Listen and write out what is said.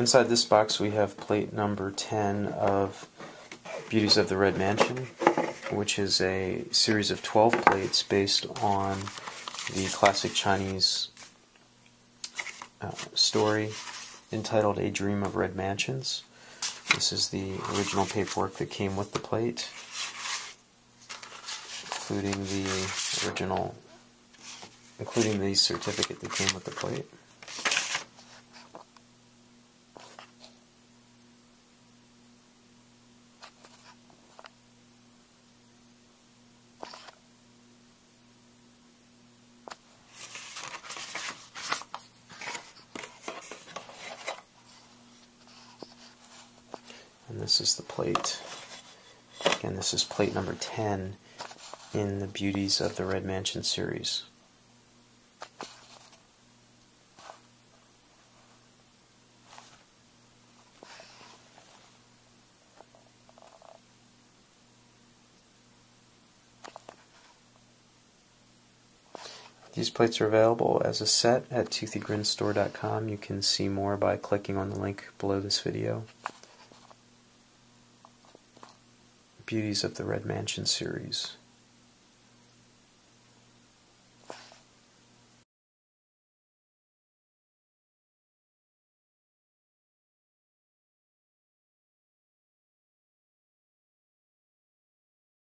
Inside this box we have plate number 10 of Beauties of the Red Mansion, which is a series of 12 plates based on the classic Chinese uh, story entitled A Dream of Red Mansions. This is the original paperwork that came with the plate, including the original, including the certificate that came with the plate. And this is the plate. Again, this is plate number 10 in the Beauties of the Red Mansion series. These plates are available as a set at toothygrinsstore.com. You can see more by clicking on the link below this video. Beauties of the Red Mansion series.